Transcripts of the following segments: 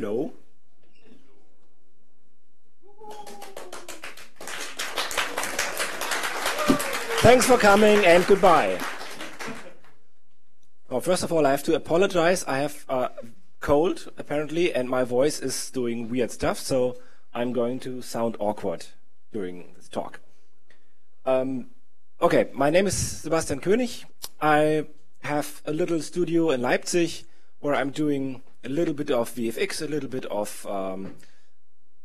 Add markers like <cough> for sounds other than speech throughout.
Hello. Thanks for coming and goodbye. Well, first of all, I have to apologize. I have a cold, apparently, and my voice is doing weird stuff, so I'm going to sound awkward during this talk. Um, okay, my name is Sebastian König. I have a little studio in Leipzig where I'm doing a little bit of VFX, a little bit of um,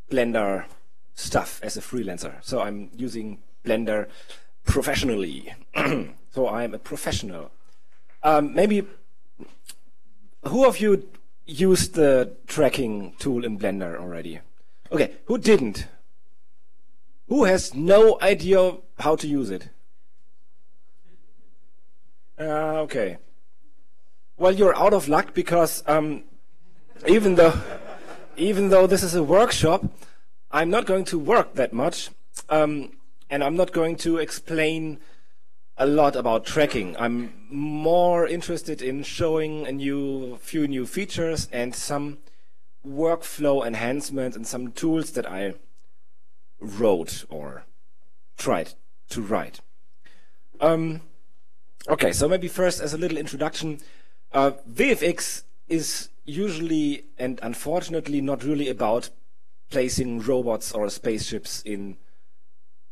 Blender stuff as a freelancer. So I'm using Blender professionally. <clears throat> so I'm a professional. Um, maybe who of you used the tracking tool in Blender already? Okay, who didn't? Who has no idea how to use it? Uh, okay. Well, you're out of luck because um, even though even though this is a workshop, I'm not going to work that much, um, and I'm not going to explain a lot about tracking. I'm more interested in showing a new few new features and some workflow enhancements and some tools that I wrote or tried to write. Um, okay, so maybe first as a little introduction, uh, VFX is usually and unfortunately not really about placing robots or spaceships in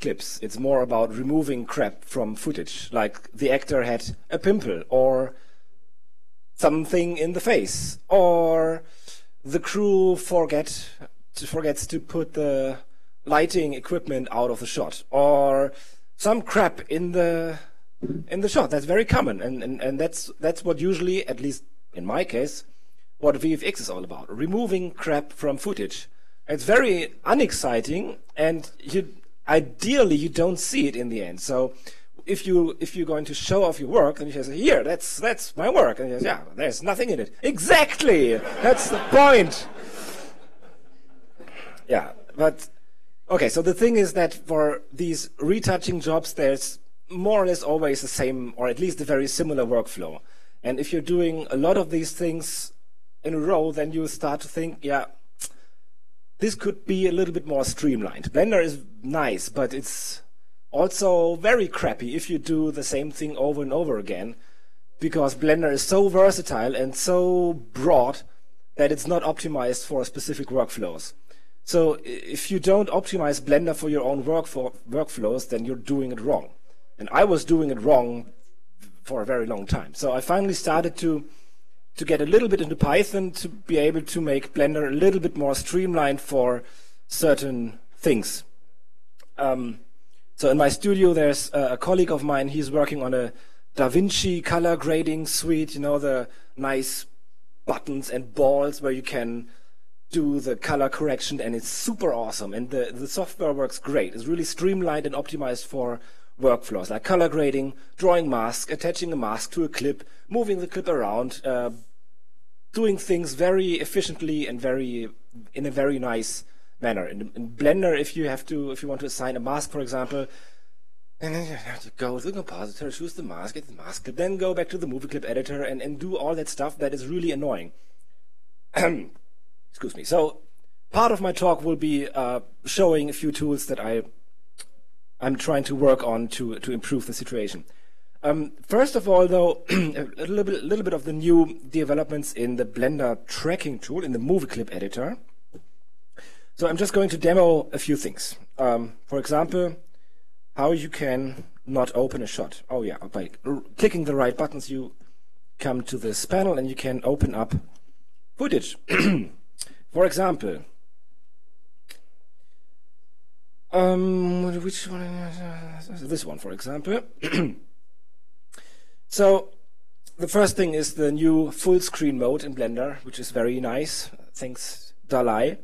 clips. It's more about removing crap from footage, like the actor had a pimple or something in the face, or the crew forget to, forgets to put the lighting equipment out of the shot, or some crap in the in the shot. That's very common, and, and, and that's that's what usually, at least in my case, what VFX is all about: removing crap from footage. It's very unexciting, and you ideally you don't see it in the end. So if you if you're going to show off your work, then you say, "Here, that's that's my work," and you say, "Yeah, there's nothing in it." Exactly, that's the point. Yeah, but okay. So the thing is that for these retouching jobs, there's more or less always the same, or at least a very similar workflow. And if you're doing a lot of these things in a row, then you start to think, yeah, this could be a little bit more streamlined. Blender is nice, but it's also very crappy if you do the same thing over and over again, because Blender is so versatile and so broad that it's not optimized for specific workflows. So if you don't optimize Blender for your own work for workflows, then you're doing it wrong. And I was doing it wrong for a very long time. So I finally started to to get a little bit into Python to be able to make Blender a little bit more streamlined for certain things. Um, so in my studio, there's a, a colleague of mine. He's working on a DaVinci color grading suite. You know the nice buttons and balls where you can do the color correction, and it's super awesome. And the the software works great. It's really streamlined and optimized for workflows like color grading, drawing masks, attaching a mask to a clip, moving the clip around, uh, doing things very efficiently and very in a very nice manner. In, in Blender, if you have to, if you want to assign a mask, for example, and then you have to go to the compositor, choose the mask, get the mask clip, then go back to the movie clip editor and, and do all that stuff that is really annoying. <clears throat> Excuse me. So part of my talk will be uh, showing a few tools that I I'm trying to work on to to improve the situation. Um, first of all, though, <clears throat> a little bit, little bit of the new developments in the Blender tracking tool in the movie clip editor. So I'm just going to demo a few things. Um, for example, how you can not open a shot. Oh yeah, by clicking the right buttons, you come to this panel and you can open up footage. <clears throat> for example, um, which one? This one, for example. <clears throat> so, the first thing is the new full screen mode in Blender, which is very nice. Thanks, Dalai.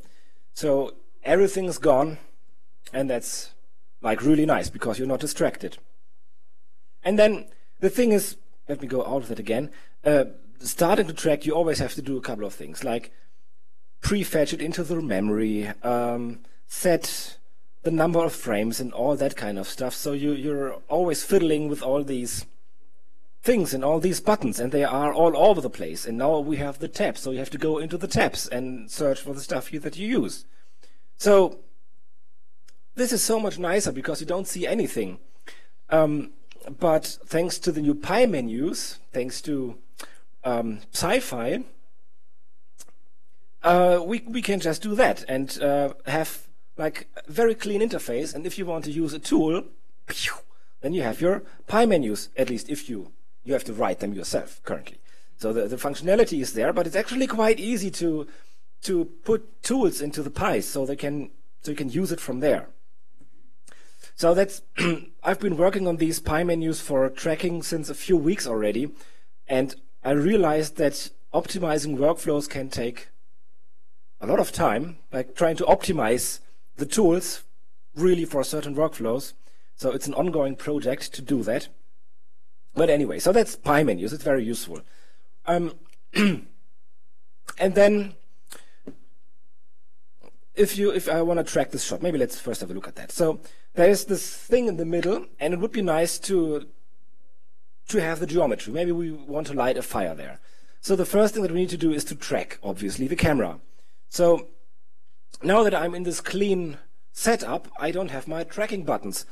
So everything's gone, and that's like really nice because you're not distracted. And then the thing is, let me go out of it again. Uh, starting to track, you always have to do a couple of things, like prefetch it into the memory, um, set the number of frames and all that kind of stuff. So you, you're always fiddling with all these things and all these buttons and they are all over the place. And now we have the tabs, so you have to go into the tabs and search for the stuff you, that you use. So this is so much nicer because you don't see anything. Um, but thanks to the new pie menus, thanks to um, psy-fi, uh, we, we can just do that and uh, have like very clean interface. And if you want to use a tool, then you have your pie menus, at least if you, you have to write them yourself currently. So the, the functionality is there, but it's actually quite easy to, to put tools into the pie so they can, so you can use it from there. So that's, <clears throat> I've been working on these pie menus for tracking since a few weeks already. And I realized that optimizing workflows can take a lot of time, like trying to optimize the tools really for certain workflows. So it's an ongoing project to do that. But anyway, so that's pie menus. It's very useful. Um, <clears throat> and then if you if I want to track this shot, maybe let's first have a look at that. So there is this thing in the middle, and it would be nice to to have the geometry. Maybe we want to light a fire there. So the first thing that we need to do is to track, obviously, the camera. So now that I'm in this clean setup, I don't have my tracking buttons.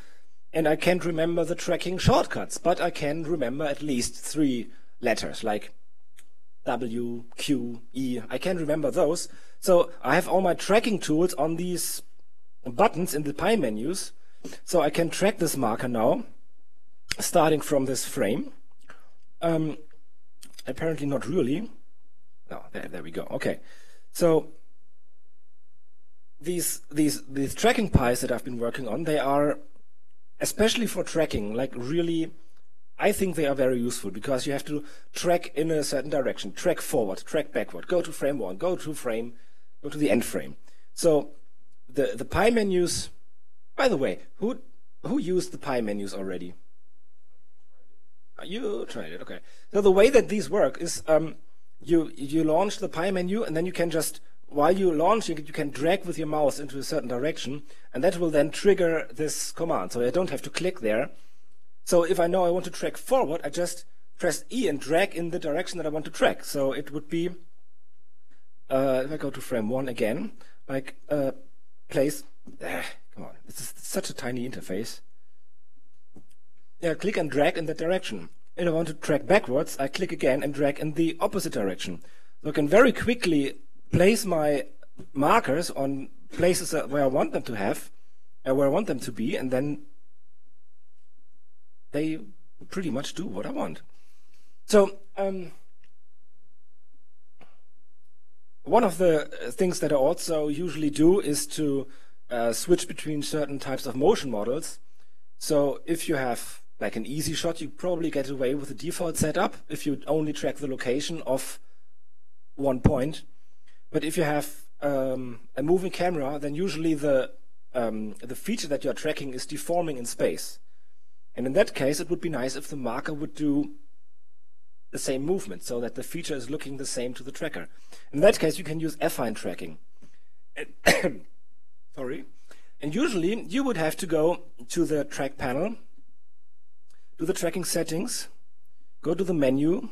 And I can't remember the tracking shortcuts, but I can remember at least three letters, like W, Q, E. I can remember those. So I have all my tracking tools on these buttons in the pie menus. So I can track this marker now, starting from this frame. Um, apparently not really. No, there, there we go. Okay. So these these these tracking pies that I've been working on, they are especially for tracking, like really I think they are very useful because you have to track in a certain direction, track forward, track backward, go to frame one, go to frame, go to the end frame. So the the pie menus. By the way, who who used the pie menus already? You tried it, okay. So the way that these work is um, you you launch the pie menu and then you can just while you're launching it, you can drag with your mouse into a certain direction, and that will then trigger this command. So I don't have to click there. So if I know I want to track forward, I just press E and drag in the direction that I want to track. So it would be, uh, if I go to frame one again, like uh, place, uh, come on, this is such a tiny interface. Yeah, click and drag in that direction. If I want to track backwards, I click again and drag in the opposite direction. So I can very quickly place my markers on places where I want them to have, uh, where I want them to be, and then they pretty much do what I want. So um, one of the things that I also usually do is to uh, switch between certain types of motion models. So if you have like an easy shot, you probably get away with the default setup if you only track the location of one point. But if you have um, a moving camera, then usually the um, the feature that you're tracking is deforming in space. And in that case, it would be nice if the marker would do the same movement so that the feature is looking the same to the tracker. In that case, you can use affine tracking. <coughs> Sorry. And usually, you would have to go to the track panel, do the tracking settings, go to the menu,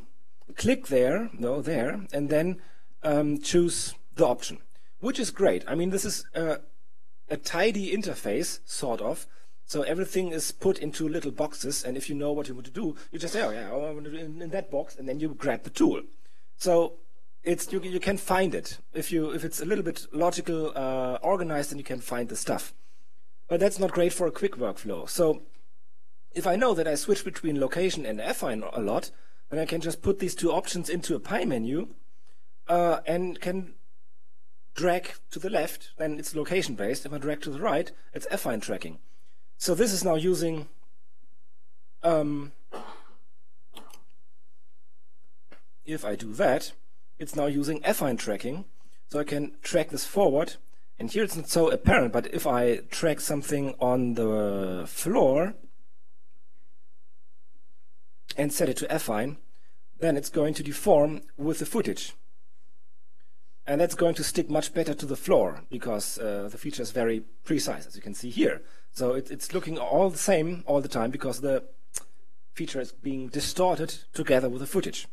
click there, no, there, and then um, choose the option, which is great. I mean, this is a, tidy interface, sort of. So everything is put into little boxes, and if you know what you want to do, you just say, "Oh yeah, I want to do in, in that box," and then you grab the tool. So it's you, you can find it if you if it's a little bit logical uh, organized, then you can find the stuff. But that's not great for a quick workflow. So if I know that I switch between location and affine a lot, then I can just put these two options into a pie menu uh, and can drag to the left, then it's location based. If I drag to the right, it's affine tracking. So this is now using um, if I do that, it's now using affine tracking. So I can track this forward And here it's not so apparent, but if I track something on the floor and set it to affine, then it's going to deform with the footage. And that's going to stick much better to the floor because uh, the feature is very precise, as you can see here. So it, it's looking all the same all the time because the feature is being distorted together with the footage.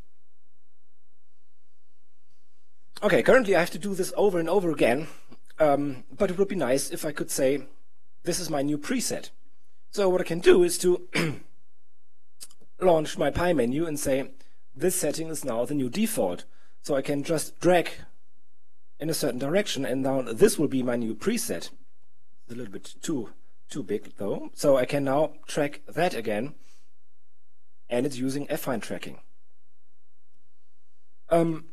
Okay, currently I have to do this over and over again, um, but it would be nice if I could say, this is my new preset. So what I can do is to <clears throat> launch my pie menu and say, this setting is now the new default. So I can just drag in a certain direction and now this will be my new preset. It's a little bit too too big though. So I can now track that again and it's using affine tracking. Um,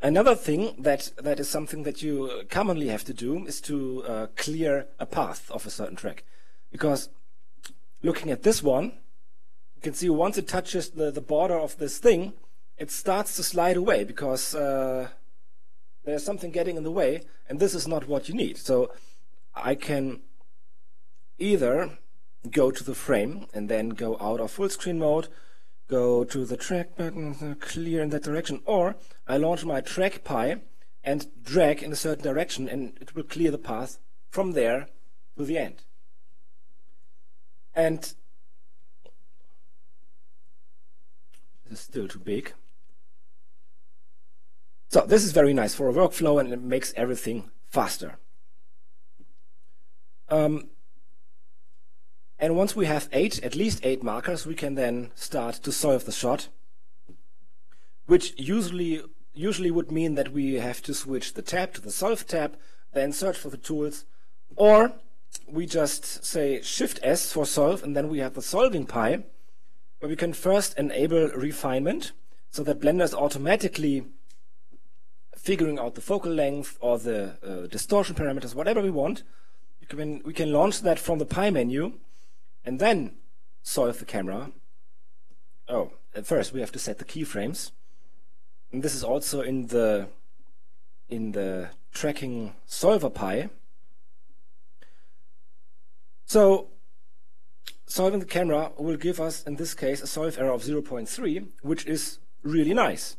another thing that, that is something that you commonly have to do is to uh, clear a path of a certain track. Because looking at this one, you can see once it touches the, the border of this thing, it starts to slide away because uh, there's something getting in the way, and this is not what you need. So I can either go to the frame and then go out of full screen mode, go to the track button, uh, clear in that direction, or I launch my track pie and drag in a certain direction and it will clear the path from there to the end. And is still too big. So this is very nice for a workflow and it makes everything faster. Um, and once we have eight, at least eight markers, we can then start to solve the shot, which usually usually would mean that we have to switch the tab to the solve tab, then search for the tools, or we just say Shift S for solve, and then we have the solving pie, where we can first enable refinement, so that Blender is automatically figuring out the focal length or the uh, distortion parameters, whatever we want. We can, we can launch that from the pie menu and then solve the camera. Oh, first we have to set the keyframes. And this is also in the in the tracking solver pie. So solving the camera will give us, in this case, a solve error of 0.3, which is really nice.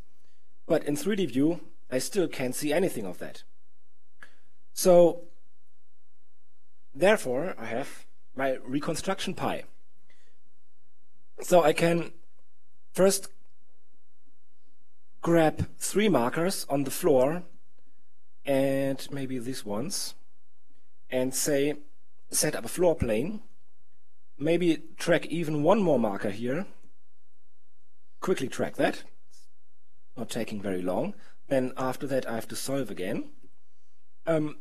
But in 3D view, I still can't see anything of that. So therefore, I have my reconstruction pie. So I can first grab three markers on the floor and maybe these ones and say set up a floor plane maybe track even one more marker here quickly track that not taking very long then after that I have to solve again. Um,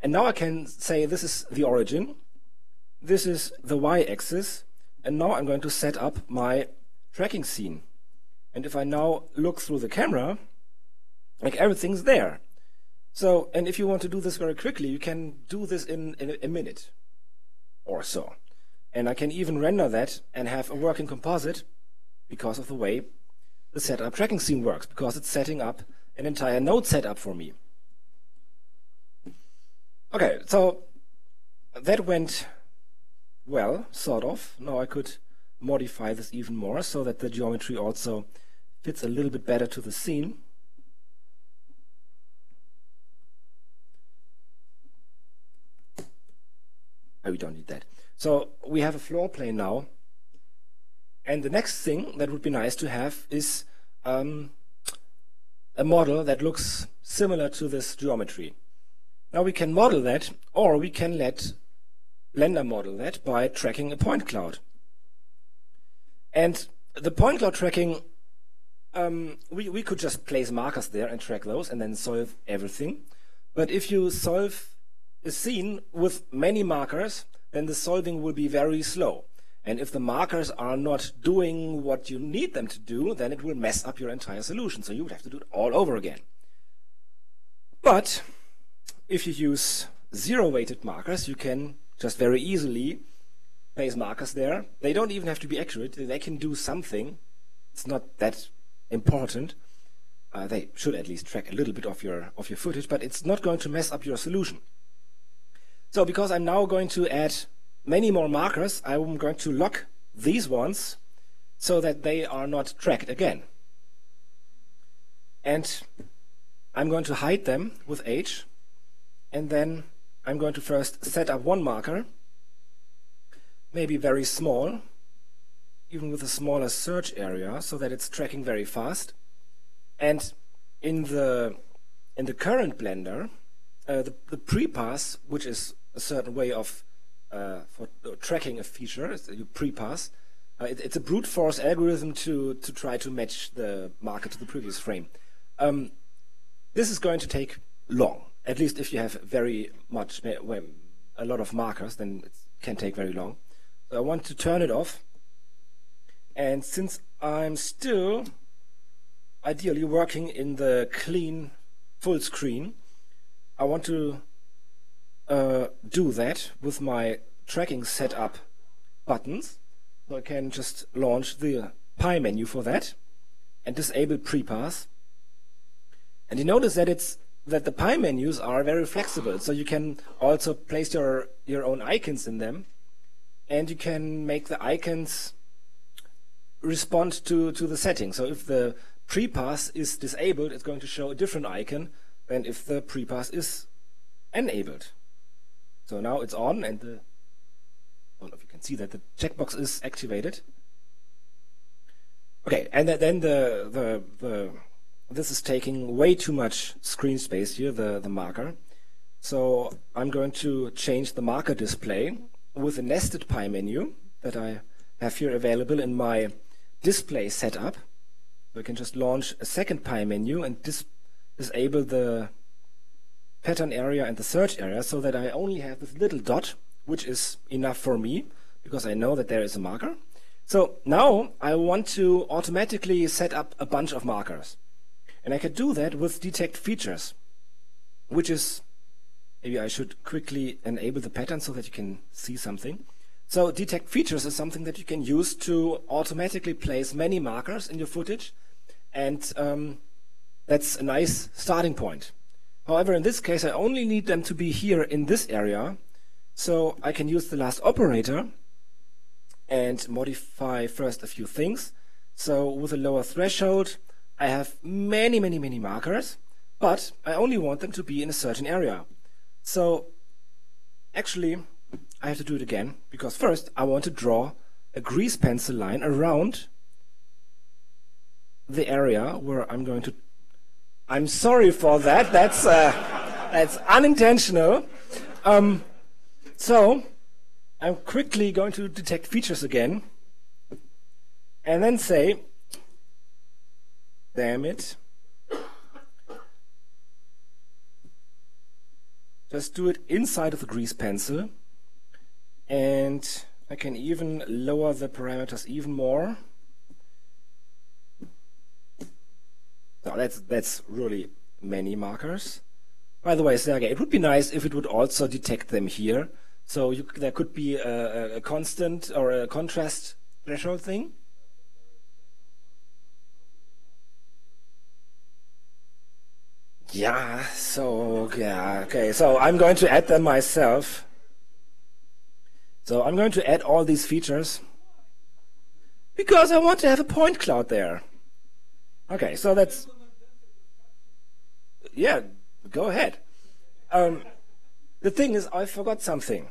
and now I can say this is the origin, this is the y-axis, and now I'm going to set up my tracking scene. And if I now look through the camera, like everything's there. So, and if you want to do this very quickly, you can do this in, in a minute or so. And I can even render that and have a working composite because of the way the setup tracking scene works, because it's setting up an entire node setup for me. Okay, so that went well, sort of. Now I could modify this even more so that the geometry also fits a little bit better to the scene. Oh, we don't need that. So we have a floor plane now. And the next thing that would be nice to have is um, a model that looks similar to this geometry. Now we can model that, or we can let Blender model that by tracking a point cloud. And the point cloud tracking, um, we, we could just place markers there and track those and then solve everything. But if you solve a scene with many markers, then the solving will be very slow. And if the markers are not doing what you need them to do, then it will mess up your entire solution. So you would have to do it all over again. But if you use zero-weighted markers, you can just very easily place markers there. They don't even have to be accurate. They can do something. It's not that important. Uh, they should at least track a little bit of your of your footage, but it's not going to mess up your solution. So because I'm now going to add many more markers, I'm going to lock these ones so that they are not tracked again. And I'm going to hide them with H, and then I'm going to first set up one marker, maybe very small, even with a smaller search area, so that it's tracking very fast. And in the in the current Blender, uh, the, the pre-pass, which is a certain way of uh, for tracking a feature, you pre-pass, uh, it, it's a brute force algorithm to, to try to match the marker to the previous frame. Um, this is going to take long, at least if you have very much, a lot of markers, then it can take very long. So I want to turn it off. And since I'm still ideally working in the clean full screen, I want to uh, do that with my tracking setup buttons. So I can just launch the pie menu for that and disable pre-pass. And you notice that it's that the pie menus are very flexible, so you can also place your your own icons in them, and you can make the icons respond to to the setting. So if the pre-pass is disabled, it's going to show a different icon than if the pre-pass is enabled. So now it's on, and the I don't know if you can see that the checkbox is activated. Okay, and then the, the, the, this is taking way too much screen space here, the, the marker. So I'm going to change the marker display with a nested pie menu that I have here available in my display setup. So I can just launch a second pie menu and dis disable the pattern area and the search area so that I only have this little dot which is enough for me because I know that there is a marker. So now I want to automatically set up a bunch of markers. And I can do that with detect features, which is, maybe I should quickly enable the pattern so that you can see something. So detect features is something that you can use to automatically place many markers in your footage. And um, that's a nice starting point. However, in this case, I only need them to be here in this area so I can use the last operator and modify first a few things. So with a lower threshold, I have many, many, many markers, but I only want them to be in a certain area. So actually, I have to do it again, because first I want to draw a grease pencil line around the area where I'm going to... I'm sorry for that, that's, uh, that's unintentional. Um, so I'm quickly going to detect features again and then say, damn it. Just do it inside of the grease pencil and I can even lower the parameters even more. So that's that's really many markers. By the way, Sergey, it would be nice if it would also detect them here. So you, there could be a, a, constant or a contrast threshold thing. Yeah, so, yeah, okay. So I'm going to add them myself. So I'm going to add all these features because I want to have a point cloud there. Okay, so that's, yeah, go ahead. Um, the thing is, I forgot something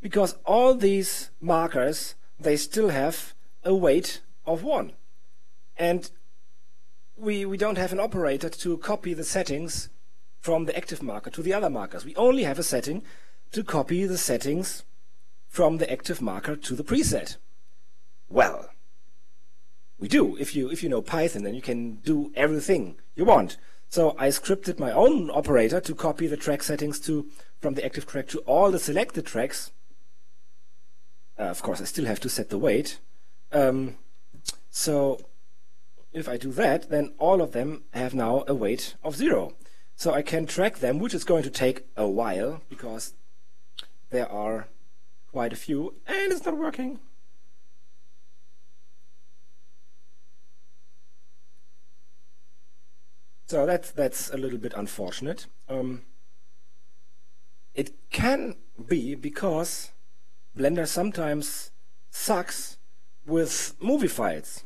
because all these markers, they still have a weight of 1. And we, we don't have an operator to copy the settings from the active marker to the other markers. We only have a setting to copy the settings from the active marker to the preset. Well, we do. If you, if you know Python, then you can do everything you want. So I scripted my own operator to copy the track settings to from the active track to all the selected tracks uh, of course, I still have to set the weight. Um, so if I do that, then all of them have now a weight of zero. So I can track them, which is going to take a while because there are quite a few, and it's not working. So that's that's a little bit unfortunate. Um, it can be because Blender sometimes sucks with movie files.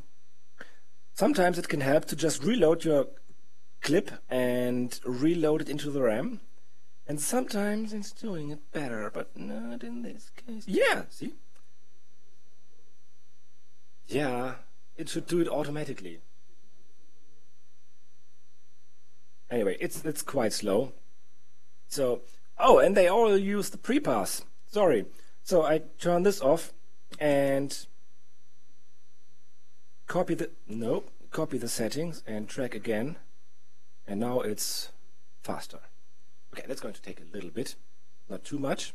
Sometimes it can help to just reload your clip and reload it into the RAM. And sometimes it's doing it better, but not in this case. Yeah, see? Yeah, it should do it automatically. Anyway, it's it's quite slow. So, oh, and they all use the prepass. Sorry. So I turn this off and copy the no, copy the settings and track again. And now it's faster. Okay, that's going to take a little bit, not too much.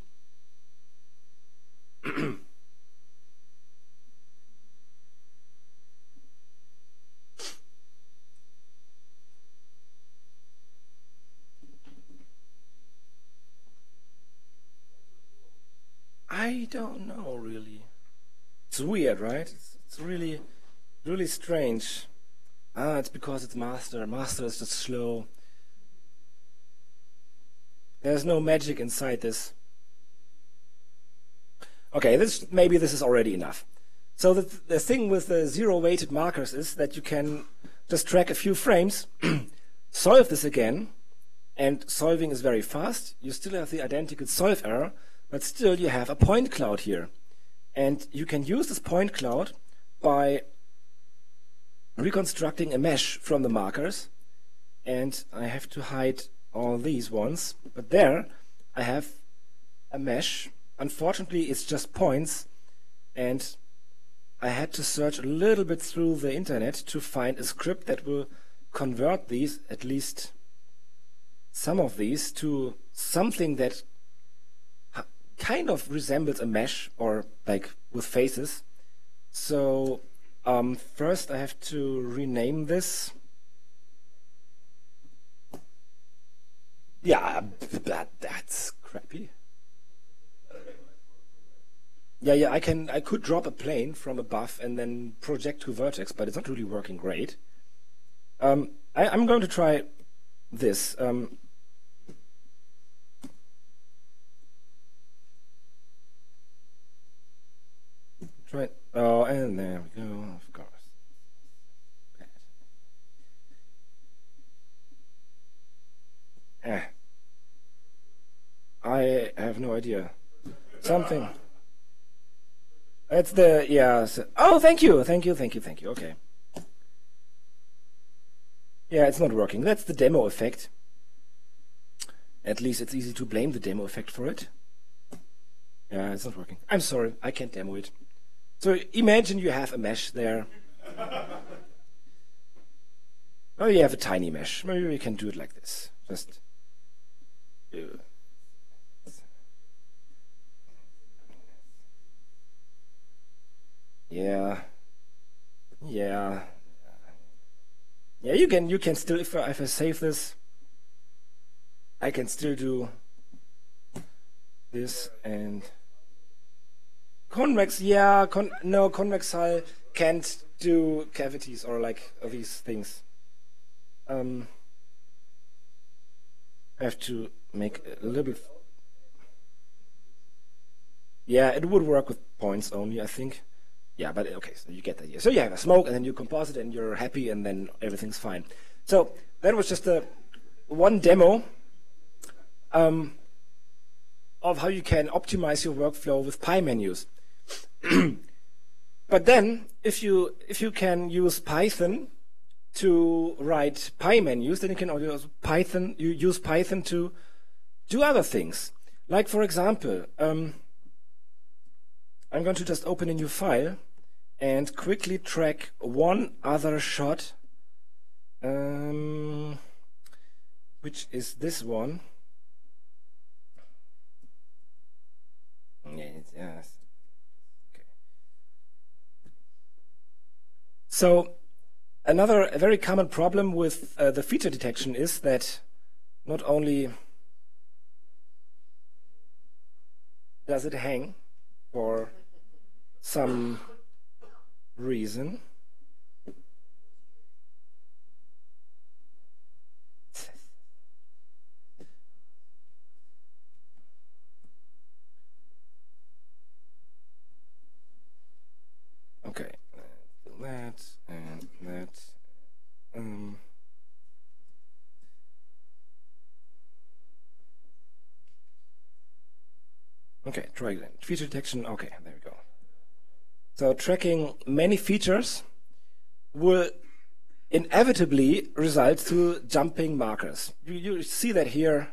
<clears throat> I don't know really. It's weird, right? It's, it's really, really strange. Ah, it's because it's master. Master is just slow. There's no magic inside this. Okay, this maybe this is already enough. So the, the thing with the zero weighted markers is that you can just track a few frames, <clears throat> solve this again, and solving is very fast. You still have the identical solve error, but still you have a point cloud here. And you can use this point cloud by reconstructing a mesh from the markers. And I have to hide all these ones. But there I have a mesh. Unfortunately, it's just points. And I had to search a little bit through the internet to find a script that will convert these, at least some of these, to something that kind of resembles a mesh or like with faces. So um, first I have to rename this Yeah, that, that's crappy. Yeah, yeah, I can. I could drop a plane from above and then project to vertex, but it's not really working great. Um, I, am going to try this. Um, try. Oh, and there we go. Of course. Eh. I have no idea. Something. It's the yeah. So, oh, thank you, thank you, thank you, thank you. Okay. Yeah, it's not working. That's the demo effect. At least it's easy to blame the demo effect for it. Yeah, it's not working. I'm sorry, I can't demo it. So imagine you have a mesh there. <laughs> oh, you have a tiny mesh. Maybe we can do it like this. Just. Uh, Yeah. Yeah. Yeah, you can you can still if I, if I save this I can still do this and convex yeah con no convex hull can't do cavities or like these things um I have to make a little bit yeah it would work with points only I think yeah, but okay, so you get the idea. So you have a smoke, and then you composite, and you're happy, and then everything's fine. So that was just a one demo um, of how you can optimize your workflow with pie menus. <clears throat> but then, if you if you can use Python to write pie menus, then you can also use Python. You use Python to do other things, like for example. Um, I'm going to just open a new file and quickly track one other shot, um, which is this one. Yes. Okay. So another very common problem with uh, the feature detection is that not only does it hang for some reason try. Feature detection. Okay, there we go. So tracking many features will inevitably result to jumping markers. You, you see that here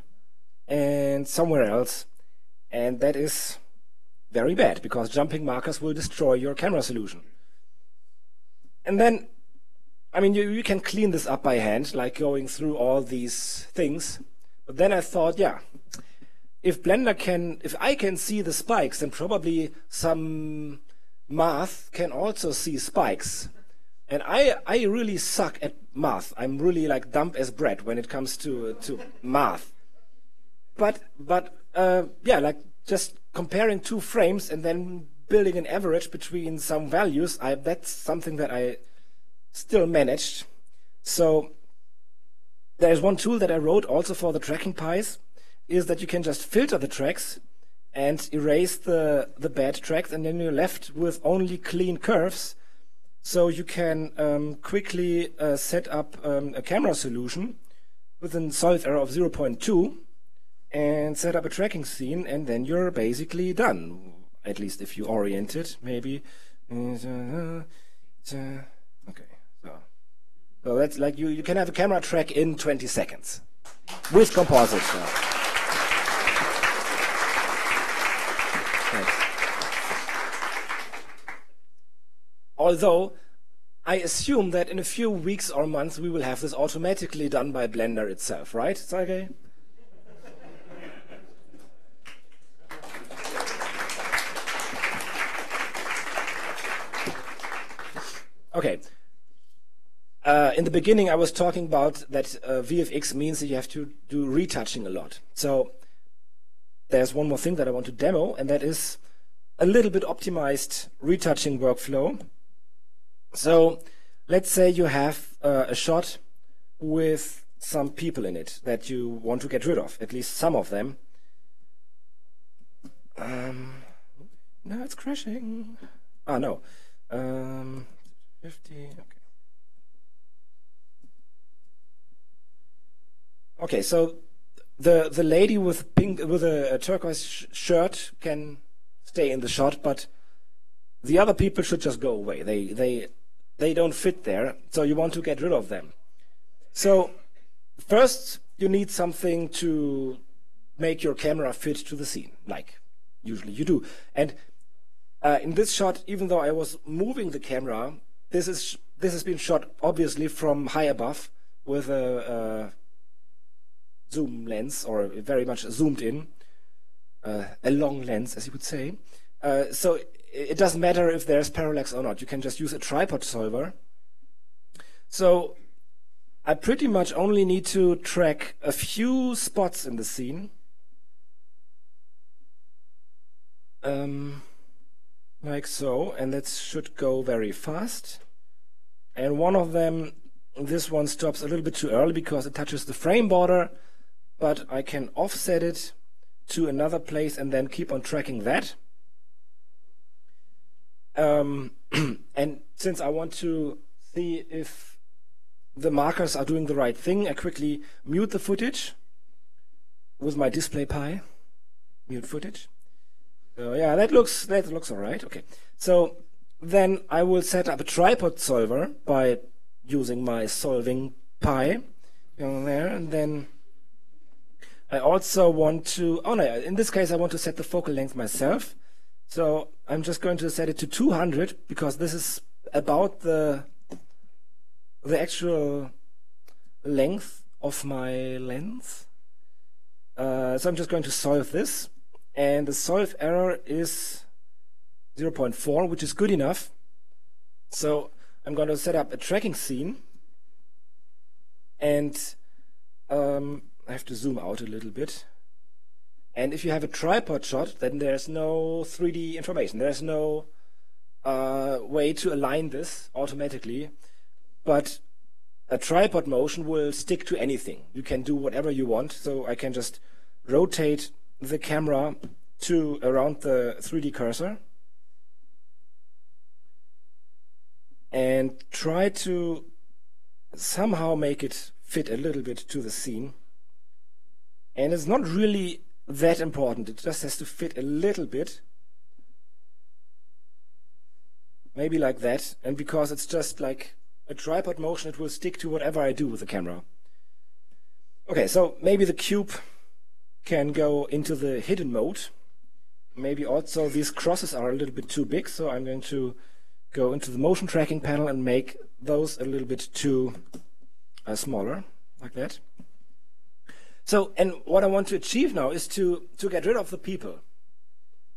and somewhere else, and that is very bad because jumping markers will destroy your camera solution. And then, I mean, you, you can clean this up by hand, like going through all these things. But then I thought, yeah, if Blender can, if I can see the spikes, then probably some math can also see spikes. And I, I really suck at math. I'm really like dumb as bread when it comes to to math. But but uh, yeah, like just comparing two frames and then building an average between some values. I, that's something that I still managed. So there's one tool that I wrote also for the tracking pies is that you can just filter the tracks and erase the, the bad tracks and then you're left with only clean curves. So you can um, quickly uh, set up um, a camera solution with a solve error of 0.2 and set up a tracking scene and then you're basically done. At least if you orient it, maybe. Okay, so, so that's like you, you can have a camera track in 20 seconds with composites. Although, I assume that in a few weeks or months we will have this automatically done by Blender itself, right, Sergey? okay. Uh, in the beginning, I was talking about that uh, VFX means that you have to do retouching a lot. So there's one more thing that I want to demo, and that is a little bit optimized retouching workflow so let's say you have uh, a shot with some people in it that you want to get rid of, at least some of them. Um, no, it's crashing. Ah, no. Um, 50, okay. Okay, so the the lady with pink with a, a turquoise sh shirt can stay in the shot, but the other people should just go away. They they they don't fit there, so you want to get rid of them. So first you need something to make your camera fit to the scene, like usually you do. And uh, in this shot, even though I was moving the camera, this is this has been shot obviously from high above with a, a zoom lens or very much zoomed in, uh, a long lens, as you would say. Uh, so it doesn't matter if there's parallax or not. You can just use a tripod solver. So I pretty much only need to track a few spots in the scene. Um, like so, and that should go very fast. And one of them, this one stops a little bit too early because it touches the frame border, but I can offset it to another place and then keep on tracking that. Um, <clears throat> and since I want to see if the markers are doing the right thing, I quickly mute the footage with my display pie. Mute footage. So yeah, that looks that looks all right. Okay, so then I will set up a tripod solver by using my solving pie Go there, and then I also want to. Oh no! In this case, I want to set the focal length myself. So I'm just going to set it to 200 because this is about the the actual length of my lens. Uh, so I'm just going to solve this and the solve error is 0.4 which is good enough. So I'm going to set up a tracking scene and um, I have to zoom out a little bit and if you have a tripod shot, then there's no 3D information. There's no uh, way to align this automatically. But a tripod motion will stick to anything. You can do whatever you want. So I can just rotate the camera to around the 3D cursor and try to somehow make it fit a little bit to the scene. And it's not really that important. It just has to fit a little bit. Maybe like that. And because it's just like a tripod motion, it will stick to whatever I do with the camera. Okay, so maybe the cube can go into the hidden mode. Maybe also these crosses are a little bit too big, so I'm going to go into the motion tracking panel and make those a little bit too uh, smaller, like that. So, and what I want to achieve now is to, to get rid of the people.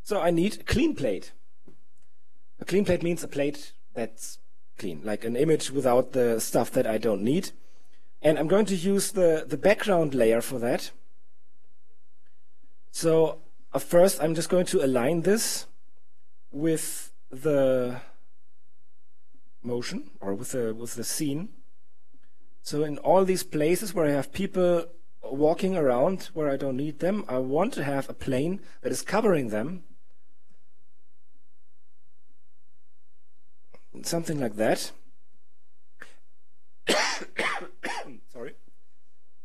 So I need a clean plate. A clean plate means a plate that's clean, like an image without the stuff that I don't need. And I'm going to use the, the background layer for that. So uh, first I'm just going to align this with the motion or with the, with the scene. So in all these places where I have people walking around where I don't need them, I want to have a plane that is covering them. Something like that. <coughs> Sorry.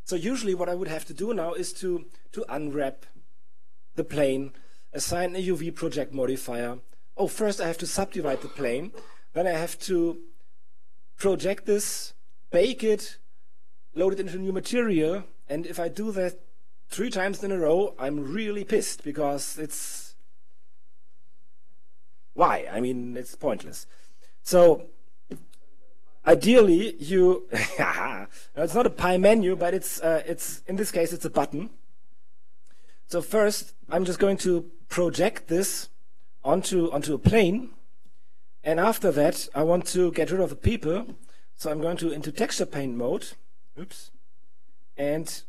So usually what I would have to do now is to, to unwrap the plane, assign a UV project modifier. Oh, first I have to subdivide the plane. Then I have to project this, bake it, load it into a new material, and if I do that three times in a row, I'm really pissed because it's why? I mean, it's pointless. So ideally, you <laughs> it's not a pie menu, but it's uh, it's in this case it's a button. So first, I'm just going to project this onto onto a plane, and after that, I want to get rid of the people. So I'm going to into texture paint mode. Oops and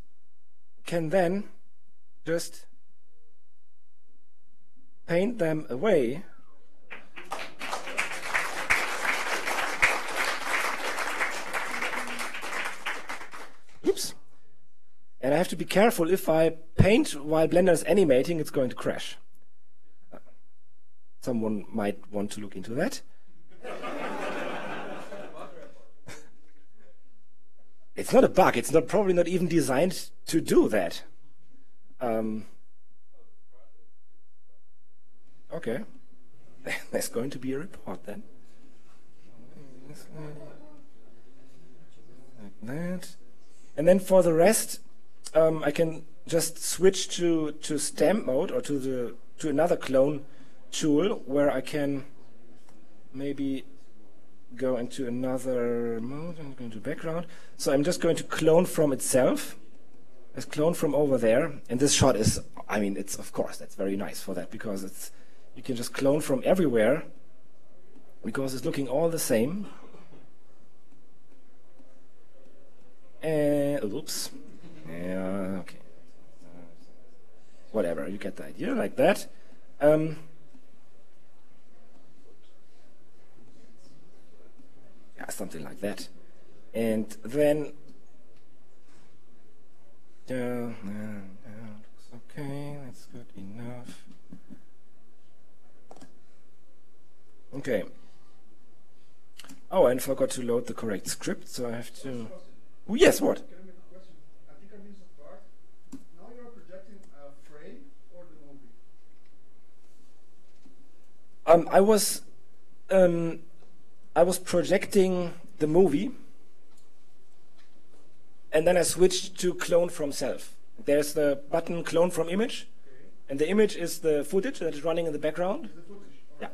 can then just paint them away Oops. And I have to be careful if I paint while Blender is animating, it's going to crash. Uh, someone might want to look into that. It's not a bug. It's not probably not even designed to do that. Um, okay, <laughs> there's going to be a report then. Like that, and then for the rest, um, I can just switch to to stamp mode or to the to another clone tool where I can maybe go into another mode. I'm going to background. So I'm just going to clone from itself. Let's clone from over there. And this shot is, I mean, it's of course that's very nice for that because it's you can just clone from everywhere because it's looking all the same. And oops, yeah, okay, whatever. You get the idea, like that. Um, something like that. And then, uh, uh, okay, that's good enough. Okay. Oh, and forgot to load the correct script, so I have to. Oh, yes, what? Um, I was um, I was projecting the movie and then I switched to clone from self. There's the button clone from image and the image is the footage that is running in the background. Yeah.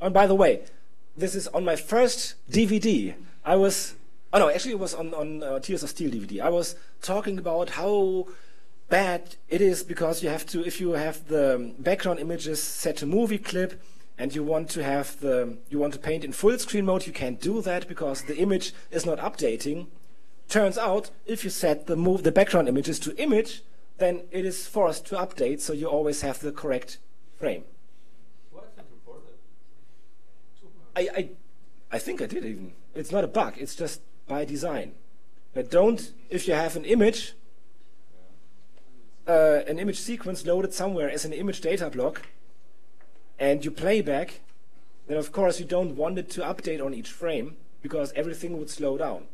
And by the way, this is on my first DVD. I was, oh no, actually it was on, on uh, Tears of Steel DVD. I was talking about how bad it is because you have to, if you have the background images set to movie clip, and you want to have the you want to paint in full screen mode, you can't do that because the image is not updating. Turns out, if you set the move the background images to image, then it is forced to update, so you always have the correct frame. I, I, I think I did even. It's not a bug. It's just by design. But don't, if you have an image, uh, an image sequence loaded somewhere as an image data block, and you play back, then of course you don't want it to update on each frame because everything would slow down.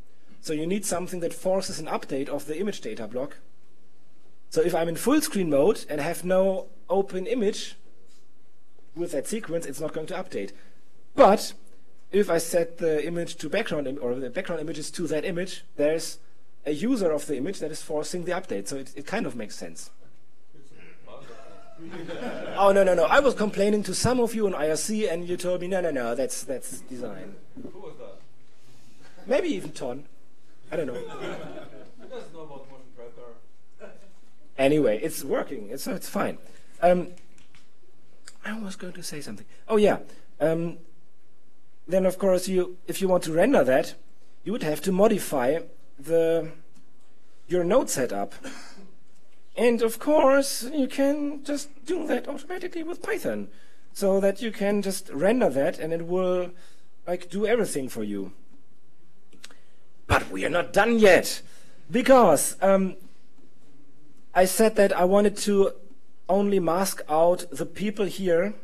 So you need something that forces an update of the image data block So if I'm in full screen mode and have no open image with that sequence, it's not going to update. But if I set the image to background or the background images to that image, there's a user of the image that is forcing the update. So it, it kind of makes sense. Oh no no no! I was complaining to some of you on IRC, and you told me no no no that's that's design. Who was that? Maybe even Ton. I don't know. Know about motion tracker. Anyway, it's working. It's it's fine. Um, I was going to say something. Oh yeah. Um, then of course you, if you want to render that, you would have to modify the your node setup. And of course, you can just do that automatically with Python, so that you can just render that, and it will like do everything for you. But we are not done yet, because um, I said that I wanted to only mask out the people here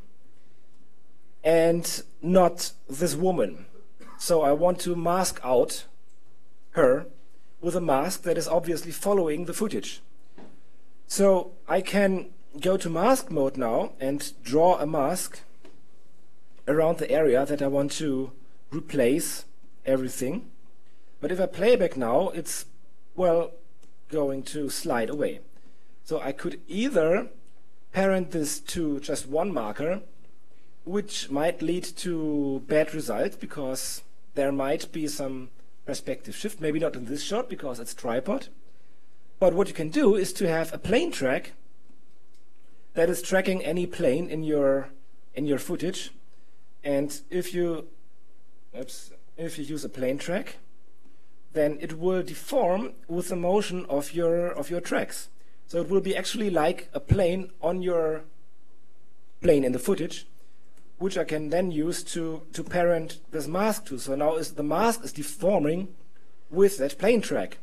and not this woman. So I want to mask out her with a mask that is obviously following the footage. So I can go to mask mode now and draw a mask around the area that I want to replace everything. But if I play back now, it's, well, going to slide away. So I could either parent this to just one marker, which might lead to bad results because there might be some perspective shift, maybe not in this shot because it's tripod. But what you can do is to have a plane track that is tracking any plane in your in your footage. And if you oops, if you use a plane track, then it will deform with the motion of your of your tracks. So it will be actually like a plane on your plane in the footage, which I can then use to, to parent this mask to. So now is, the mask is deforming with that plane track.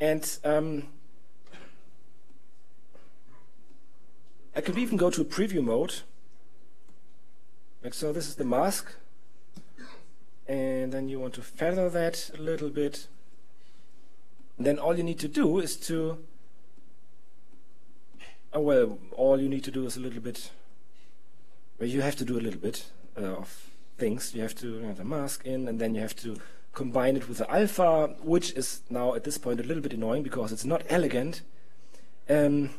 And um, I can even go to preview mode. Like so, this is the mask. And then you want to feather that a little bit. Then all you need to do is to, oh, well, all you need to do is a little bit, well, you have to do a little bit uh, of things. You have to have the mask in, and then you have to combine it with the alpha, which is now at this point a little bit annoying because it's not elegant. Um,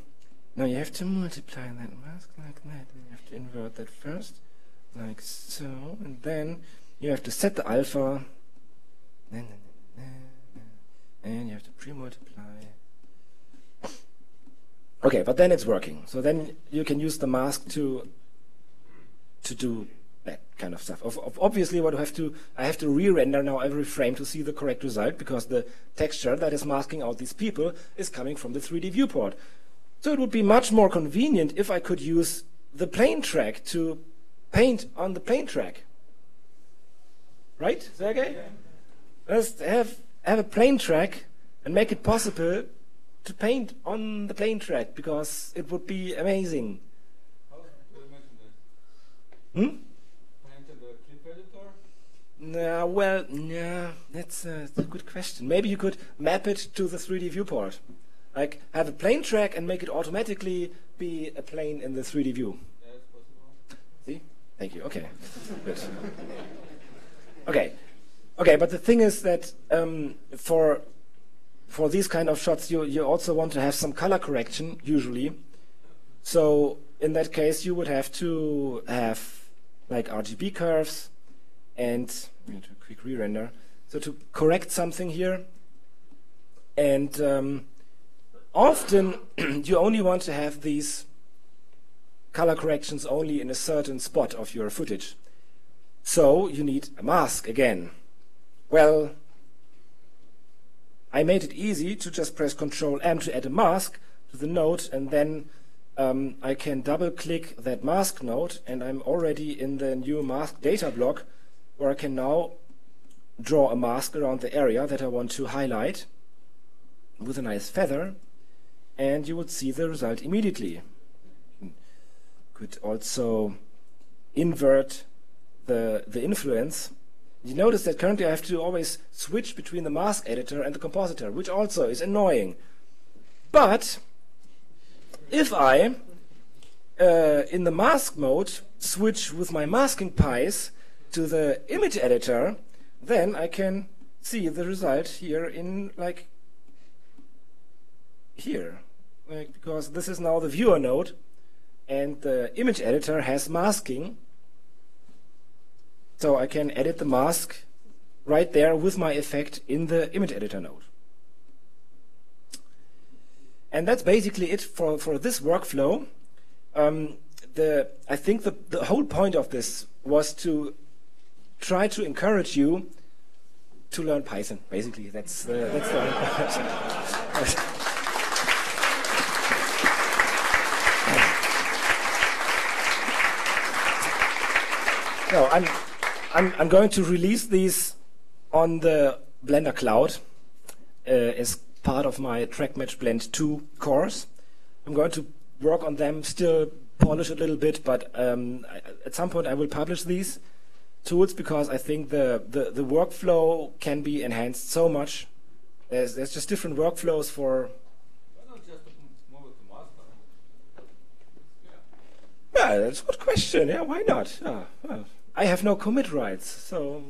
now you have to multiply that mask like that. And you have to invert that first, like so, and then you have to set the alpha, and you have to pre-multiply. Okay, but then it's working. So then you can use the mask to to do that kind of stuff. Of, of obviously, what I have to I have to re-render now every frame to see the correct result because the texture that is masking out these people is coming from the 3D viewport. So it would be much more convenient if I could use the plane track to paint on the plane track. Right, Sergey? Yeah. Just have have a plane track and make it possible to paint on the plane track because it would be amazing. How do you mention this? Hmm? Paint in the clip editor? Nah, well, yeah, that's a, that's a good question. Maybe you could map it to the 3D viewport. Like, have a plane track and make it automatically be a plane in the 3D view. See? Thank you. Okay. Good. Okay. Okay, but the thing is that um, for for these kind of shots, you you also want to have some color correction usually. So in that case, you would have to have like RGB curves and I'm going to quick re-render. So to correct something here, and um, often <clears throat> you only want to have these color corrections only in a certain spot of your footage. So you need a mask again. Well, I made it easy to just press Control M to add a mask to the node and then um, I can double click that mask node and I'm already in the new mask data block where I can now draw a mask around the area that I want to highlight with a nice feather and you would see the result immediately. Could also invert the, the influence. You notice that currently I have to always switch between the mask editor and the compositor, which also is annoying. But if I, uh, in the mask mode, switch with my masking pies to the image editor, then I can see the result here in like here. Like, because this is now the viewer node and the image editor has masking. So I can edit the mask right there with my effect in the image editor node. And that's basically it for, for this workflow. Um, the, I think the, the whole point of this was to try to encourage you to learn Python. Basically, that's, uh, that's the <laughs> No, I'm, I'm, I'm going to release these on the Blender Cloud uh, as part of my Track Match Blend 2 course. I'm going to work on them, still polish a little bit, but um, at some point I will publish these tools because I think the, the, the workflow can be enhanced so much. There's, there's just different workflows for Why not just move it to master? Yeah, that's a good question. Yeah, why not? Yeah, well, I have no commit rights, so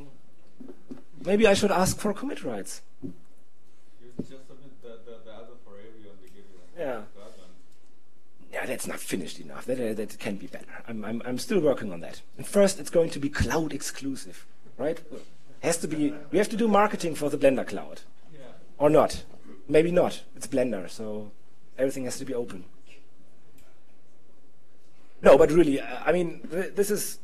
maybe I should ask for commit rights. You just submit the, the, the add-on for every and they give you like Yeah. the add-on. Yeah, that's not finished enough. That, uh, that can be better. I'm, I'm, I'm still working on that. And first, it's going to be cloud exclusive, right? Has to be. We have to do marketing for the Blender cloud, Yeah. or not? Maybe not. It's Blender, so everything has to be open. No, but really, uh, I mean, this is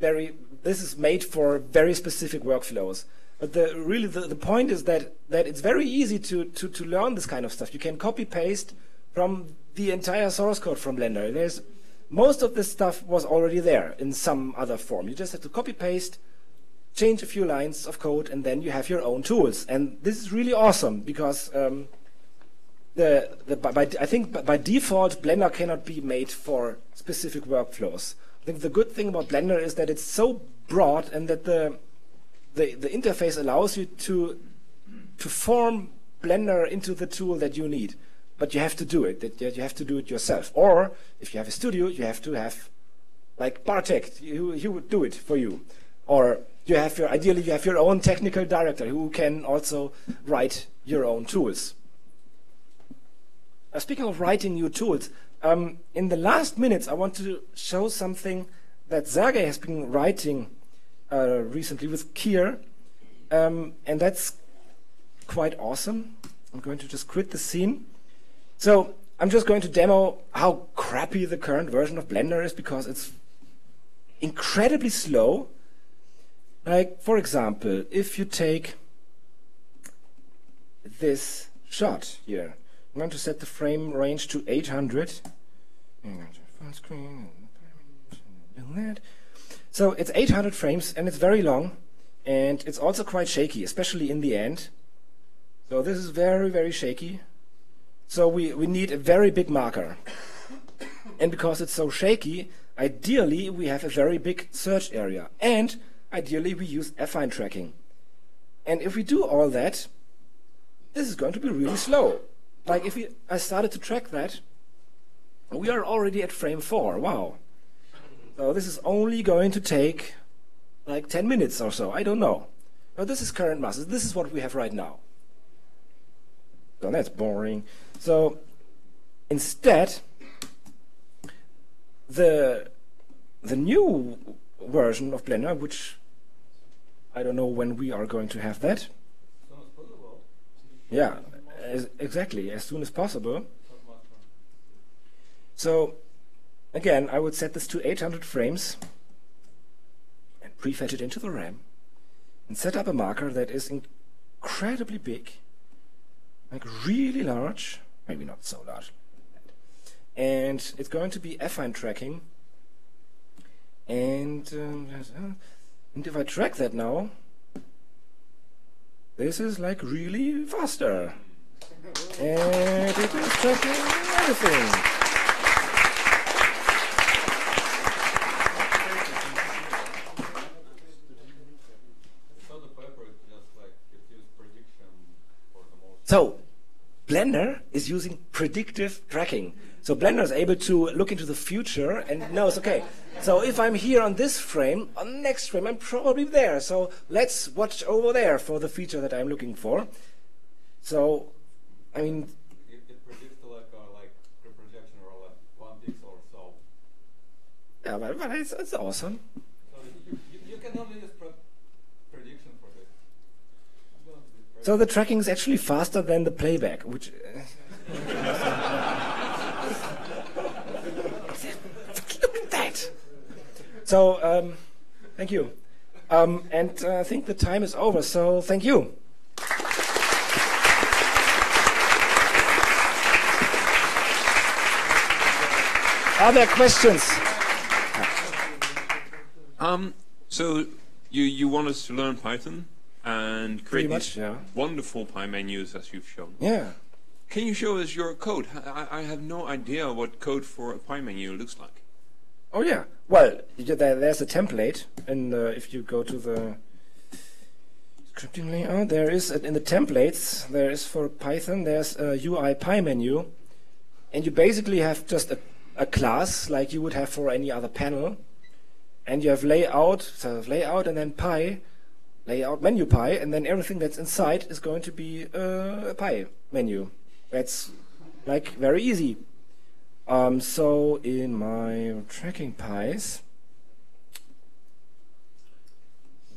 very. This is made for very specific workflows. But the really the, the point is that that it's very easy to, to to learn this kind of stuff. You can copy paste from the entire source code from Blender. There's most of this stuff was already there in some other form. You just have to copy paste, change a few lines of code, and then you have your own tools. And this is really awesome because um, the, the by, by, I think by, default Blender cannot be made for specific workflows. I think the good thing about Blender is that it's so broad and that the the, the interface allows you to to form Blender into the tool that you need. But you have to do it. That you have to do it yourself. Or if you have a studio, you have to have like Bartek, who he would do it for you. Or you have your ideally you have your own technical director who can also write your own tools. Uh, speaking of writing new tools, um, in the last minutes, I want to show something that Sergey has been writing uh, recently with Keir, um, and that's quite awesome. I'm going to just quit the scene. So I'm just going to demo how crappy the current version of Blender is because it's incredibly slow. Like, for example, if you take this shot here, I'm going to set the frame range to 800. I'm going to full screen. do that. So it's 800 frames and it's very long and it's also quite shaky, especially in the end. So this is very, very shaky. So we, we need a very big marker. and because it's so shaky, ideally we have a very big search area. And ideally we use affine tracking. And if we do all that, this is going to be really slow. Like if we, I started to track that, we are already at frame 4. Wow. So this is only going to take like 10 minutes or so. I don't know. But this is current master. This is what we have right now. So that's boring. So instead, the the new version of Blender, which I don't know when we are going to have that. Yeah, as, exactly, as soon as possible. So again, I would set this to 800 frames and prefetch it into the RAM and set up a marker that is incredibly big, like really large, maybe not so large. And it's going to be affine tracking. And, um, and if I track that now, this is like really faster. And it is tracking everything. So Blender is using predictive tracking. So Blender is able to look into the future and knows, okay, so if I'm here on this frame, on the next frame, I'm probably there. So let's watch over there for the feature that I'm looking for. So, I mean, It, it predicts like uh, like or like one pixel or so. yeah, but, but it's, it's awesome. So you, you, you can only use pre- prediction for this. You don't use So the tracking is actually faster than the playback, which. Look at that! So, um, thank you. Um, and uh, I think the time is over, so thank you. Are there questions? Um, so you you want us to learn Python and create much, these yeah. wonderful pie menus as you've shown. Yeah. Can you show us your code? I, I have no idea what code for a pie menu looks like. Oh yeah. Well, there, there's a template, and uh, if you go to the scripting layout, there is in the templates there is for Python there's a UI pie menu, and you basically have just a, a class like you would have for any other panel, and you have layout, so layout, and then Py, layout menu pie, and then everything that's inside is going to be uh, a pie menu. That's like very easy. Um, so in my tracking pies,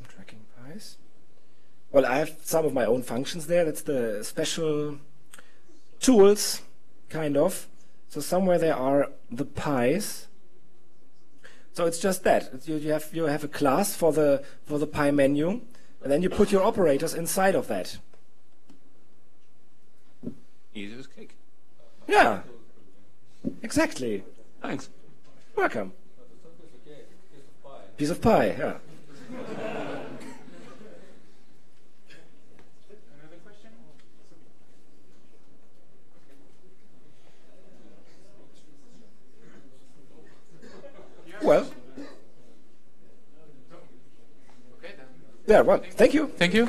tracking pies. Well, I have some of my own functions there. That's the special tools, kind of. So somewhere there are the pies. So it's just that you, you have you have a class for the for the pie menu, and then you put your operators inside of that. Easy as cake. Yeah, exactly. Thanks. Welcome. It's okay. It's a pie. Piece of pie. Yeah. Another question? Well. Okay then. Yeah. Well. Thank you. Thank you.